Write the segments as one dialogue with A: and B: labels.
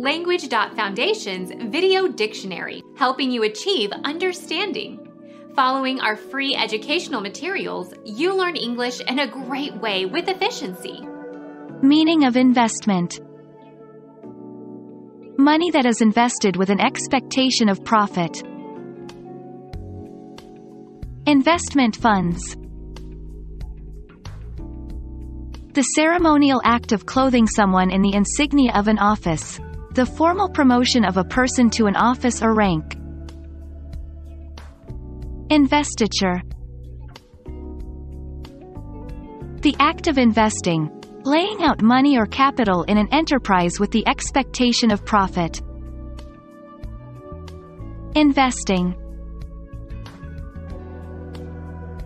A: Language.Foundation's Video Dictionary, helping you achieve understanding. Following our free educational materials, you learn English in a great way with efficiency.
B: Meaning of investment Money that is invested with an expectation of profit. Investment funds The ceremonial act of clothing someone in the insignia of an office. The formal promotion of a person to an office or rank. Investiture The act of investing. Laying out money or capital in an enterprise with the expectation of profit. Investing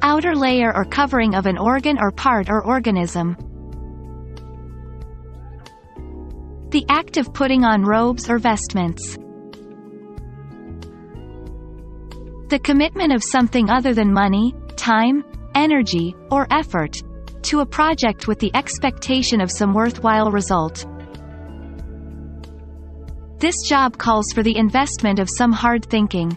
B: Outer layer or covering of an organ or part or organism. The act of putting on robes or vestments. The commitment of something other than money, time, energy, or effort, to a project with the expectation of some worthwhile result. This job calls for the investment of some hard thinking.